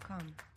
gmail.com.